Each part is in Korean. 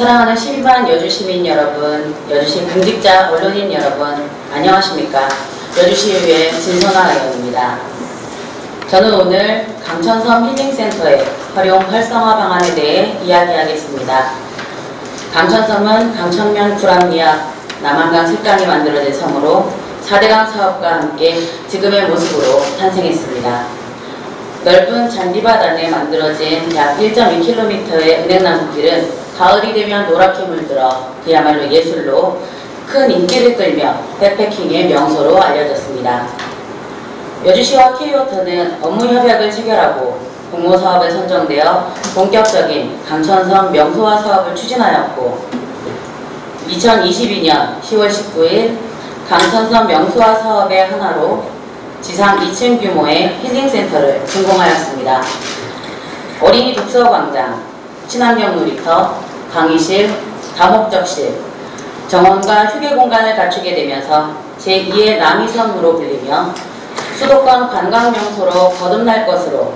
사랑하는 시민반 여주시민 여러분, 여주시 공직자 언론인 여러분, 안녕하십니까. 여주시의회 진선아 의원입니다. 저는 오늘 강천섬 힐링센터의 활용 활성화 방안에 대해 이야기하겠습니다. 강천섬은 강천면 불암리약 남한강 색강이 만들어진 섬으로 4대강 사업과 함께 지금의 모습으로 탄생했습니다. 넓은 잔디밭 안에 만들어진 약 1.2km의 은행나무길은 가을이 되면 노랗게 물들어 그야말로 예술로 큰 인기를 끌며 백패킹의 명소로 알려졌습니다. 여주시와 K워터는 업무 협약을 체결하고 공모 사업에 선정되어 본격적인 강천섬 명소화 사업을 추진하였고 2022년 10월 19일 강천섬 명소화 사업의 하나로 지상 2층 규모의 힐링센터를 준공하였습니다. 어린이 독서광장, 친환경 놀이터, 강의실, 다목적실, 정원과 휴게 공간을 갖추게 되면서 제2의 남이섬으로 불리며 수도권 관광명소로 거듭날 것으로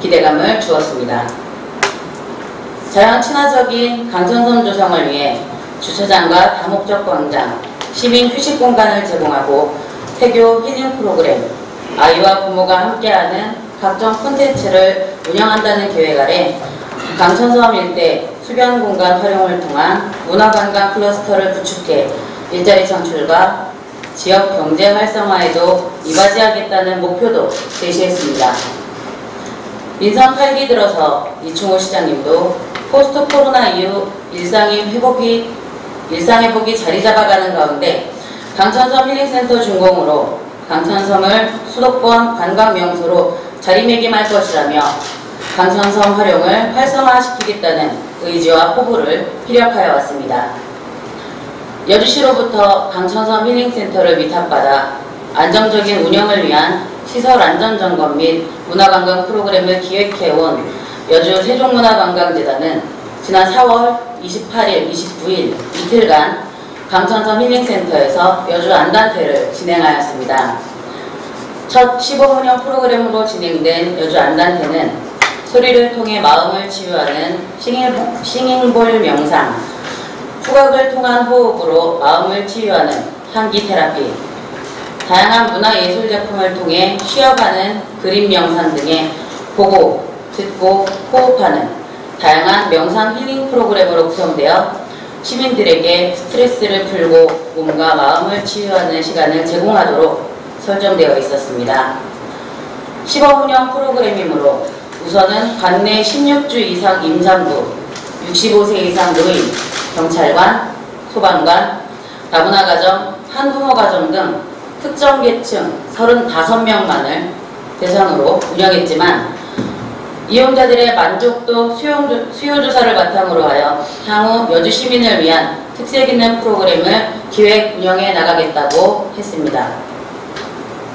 기대감을 주었습니다. 자연 친화적인 강천섬 조성을 위해 주차장과 다목적 광장, 시민 휴식 공간을 제공하고 태교 힐링 프로그램, 아이와 부모가 함께하는 각종 콘텐츠를 운영한다는 계획 아래 강천섬 일대 수변 공간 활용을 통한 문화관광 클러스터를 구축해 일자리 창출과 지역 경제 활성화에도 이바지하겠다는 목표도 제시했습니다. 민선 8기 들어서 이충우 시장님도 포스트 코로나 이후 일상이 회복이 일상회복이 자리 잡아가는 가운데 강천섬 힐링센터 준공으로 강천섬을 수도권 관광명소로 자리매김할 것이라며 강천섬 활용을 활성화시키겠다는 의지와 포부를 피력하여 왔습니다. 여주시로부터 강천섬 힐링센터를 위탁받아 안정적인 운영을 위한 시설 안전 점검 및 문화관광 프로그램을 기획해온 여주 세종문화관광재단은 지난 4월 28일, 29일 이틀간 강천섬 힐링센터에서 여주 안단태를 진행하였습니다. 첫 15분형 프로그램으로 진행된 여주 안단태는 소리를 통해 마음을 치유하는 싱잉볼 명상, 후각을 통한 호흡으로 마음을 치유하는 향기 테라피, 다양한 문화예술 작품을 통해 쉬어가는 그림 명상 등의 보고, 듣고, 호흡하는 다양한 명상 힐링 프로그램으로 구성되어 시민들에게 스트레스를 풀고 몸과 마음을 치유하는 시간을 제공하도록 설정되어 있었습니다. 15분형 프로그램이므로 우선은 관내 16주 이상 임산부, 65세 이상 노인, 경찰관, 소방관, 다문화 가정, 한부모 가정 등 특정 계층 35명만을 대상으로 운영했지만 이용자들의 만족도 수요 조사를 바탕으로 하여 향후 여주 시민을 위한 특색 있는 프로그램을 기획 운영해 나가겠다고 했습니다.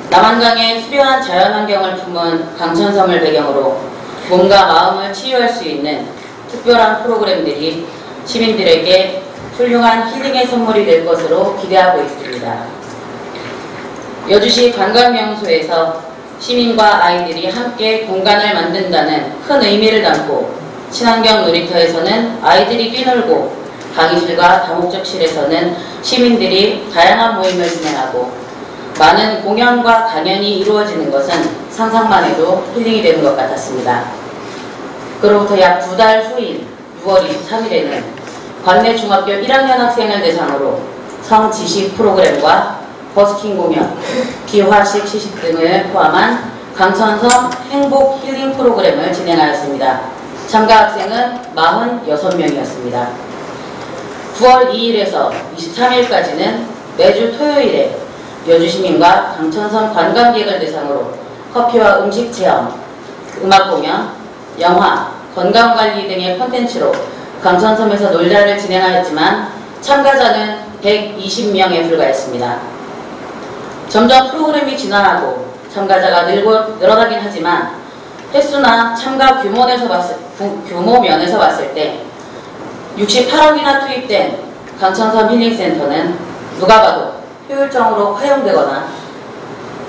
남한강의 수려한 자연환경을 품은 강천섬을 배경으로 몸과 마음을 치유할 수 있는 특별한 프로그램들이 시민들에게 훌륭한 힐링의 선물이 될 것으로 기대하고 있습니다. 여주시 관광명소에서 시민과 아이들이 함께 공간을 만든다는 큰 의미를 담고 친환경 놀이터에서는 아이들이 뛰놀고 강의실과 다목적실에서는 시민들이 다양한 모임을 진행하고 많은 공연과 강연이 이루어지는 것은 상상만 해도 힐링이 되는 것 같았습니다. 그로부터 약 두 달 후인 6월 23일에는 관내 중학교 1학년 학생을 대상으로 성지식 프로그램과 버스킹 공연, 기화식 시식 등을 포함한 강천섬 행복 힐링 프로그램을 진행하였습니다. 참가 학생은 46명이었습니다. 9월 2일에서 23일까지는 매주 토요일에 여주시민과 강천섬 관광객을 대상으로 커피와 음식 체험, 음악 공연, 영화, 건강관리 등의 콘텐츠로 강천섬에서 놀자를 진행하였지만 참가자는 120명에 불과했습니다. 점점 프로그램이 진화하고 참가자가 늘고, 늘어나긴 하지만 횟수나 참가 규모에서 봤을, 규모 면에서 봤을 때 68억이나 투입된 강천섬 힐링센터는 누가 봐도 효율적으로 활용되거나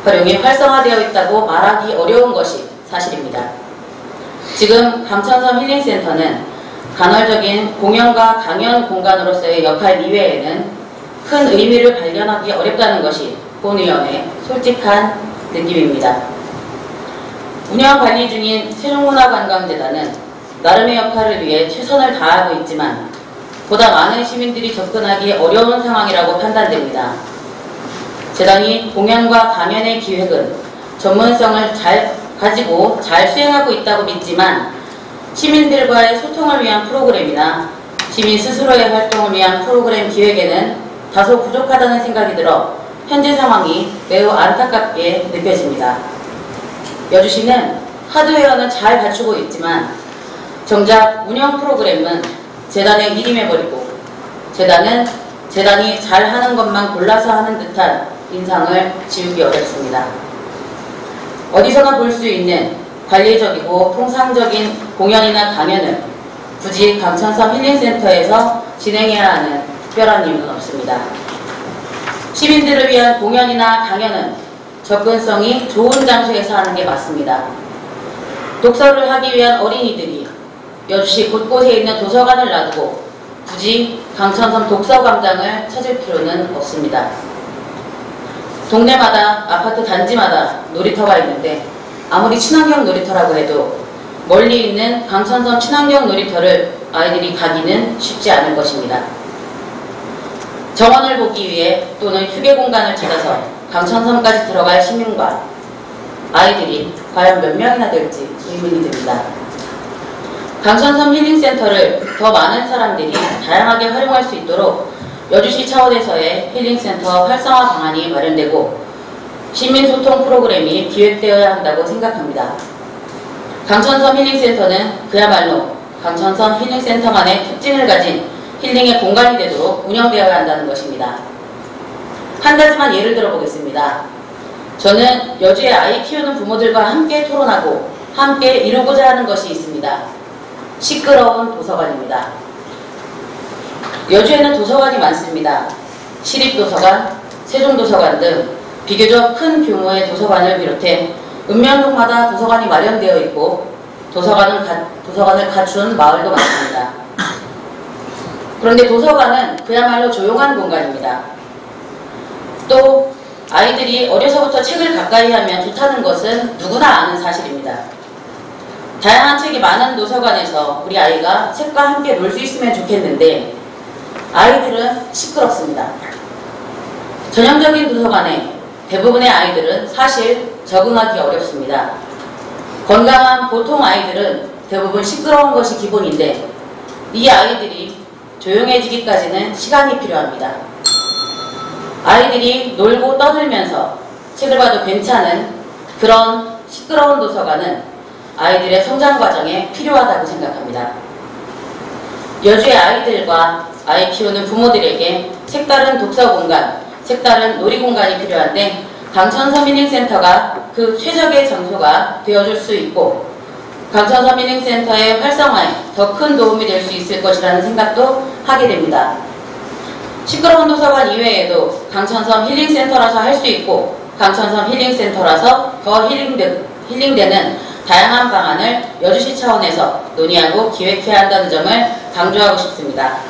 활용이 활성화되어 있다고 말하기 어려운 것이 사실입니다. 지금 강천섬 힐링센터는 간헐적인 공연과 강연 공간으로서의 역할 이외에는 큰 의미를 발견하기 어렵다는 것이 본의원의 솔직한 느낌입니다. 운영 관리 중인 세종문화관광재단은 나름의 역할을 위해 최선을 다하고 있지만 보다 많은 시민들이 접근하기 어려운 상황이라고 판단됩니다. 재단이 공연과 강연의 기획은 전문성을 잘 가지고 잘 수행하고 있다고 믿지만 시민들과의 소통을 위한 프로그램이나 시민 스스로의 활동을 위한 프로그램 기획에는 다소 부족하다는 생각이 들어 현재 상황이 매우 안타깝게 느껴집니다. 여주시는 하드웨어는 잘 갖추고 있지만 정작 운영 프로그램은 재단의 일임해 버리고 재단은 재단이 잘하는 것만 골라서 하는 듯한 인상을 지우기 어렵습니다. 어디서나 볼 수 있는 관리적이고 통상적인 공연이나 강연을 굳이 강천섬 힐링센터에서 진행해야 하는 특별한 이유는 없습니다. 시민들을 위한 공연이나 강연은 접근성이 좋은 장소에서 하는 게 맞습니다. 독서를 하기 위한 어린이들이 여주시 곳곳에 있는 도서관을 놔두고 굳이 강천섬 독서광장을 찾을 필요는 없습니다. 동네마다 아파트 단지마다 놀이터가 있는데 아무리 친환경 놀이터라고 해도 멀리 있는 강천섬 친환경 놀이터를 아이들이 가기는 쉽지 않을 것입니다. 정원을 보기 위해 또는 휴게 공간을 찾아서 강천섬까지 들어갈 시민과 아이들이 과연 몇 명이나 될지 의문이 듭니다. 강천섬 힐링센터를 더 많은 사람들이 다양하게 활용할 수 있도록 여주시 차원에서의 힐링센터 활성화 방안이 마련되고 시민소통 프로그램이 기획되어야 한다고 생각합니다. 강천섬 힐링센터는 그야말로 강천섬 힐링센터만의 특징을 가진 힐링의 공간이 되도록 운영되어야 한다는 것입니다. 한 가지만 예를 들어보겠습니다. 저는 여주의 아이 키우는 부모들과 함께 토론하고 함께 이루고자 하는 것이 있습니다. 시끄러운 도서관입니다. 여주에는 도서관이 많습니다. 시립도서관, 세종도서관 등 비교적 큰 규모의 도서관을 비롯해 읍면동마다 도서관이 마련되어 있고 도서관은 가, 도서관을 갖춘 마을도 많습니다. 그런데 도서관은 그야말로 조용한 공간입니다. 또 아이들이 어려서부터 책을 가까이 하면 좋다는 것은 누구나 아는 사실입니다. 다양한 책이 많은 도서관에서 우리 아이가 책과 함께 놀 수 있으면 좋겠는데 아이들은 시끄럽습니다. 전형적인 도서관에 대부분의 아이들은 사실 적응하기 어렵습니다. 건강한 보통 아이들은 대부분 시끄러운 것이 기본인데 이 아이들이 조용해지기까지는 시간이 필요합니다. 아이들이 놀고 떠들면서 책을 봐도 괜찮은 그런 시끄러운 도서관은 아이들의 성장 과정에 필요하다고 생각합니다. 여주의 아이들과 아이 키우는 부모들에게 색다른 독서 공간, 색다른 놀이 공간이 필요한데 강천 서민행센터가 그 최적의 장소가 되어줄 수 있고 강천 서민행센터의 활성화에 더 큰 도움이 될 수 있을 것이라는 생각도 하게 됩니다. 시끄러운 도서관 이외에도 강천섬 힐링센터라서 할 수 있고 강천섬 힐링센터라서 더 힐링되, 힐링되는 다양한 방안을 여주시 차원에서 논의하고 기획해야 한다는 점을 강조하고 싶습니다.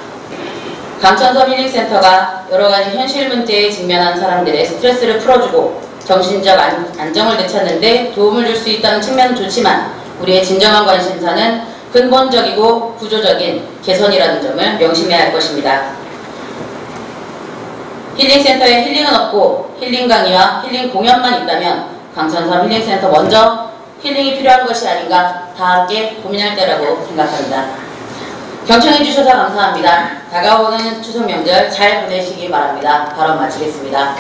강천섬 힐링센터가 여러 가지 현실 문제에 직면한 사람들의 스트레스를 풀어주고 정신적 안, 안정을 되찾는 데 도움을 줄 수 있다는 측면은 좋지만 우리의 진정한 관심사는 근본적이고 구조적인 개선이라는 점을 명심해야 할 것입니다. 힐링센터에 힐링은 없고 힐링 강의와 힐링 공연만 있다면 강천섬 힐링센터 먼저 힐링이 필요한 것이 아닌가 다 함께 고민할 때라고 생각합니다. 경청해 주셔서 감사합니다. 다가오는 추석 명절 잘 보내시기 바랍니다. 발언 마치겠습니다.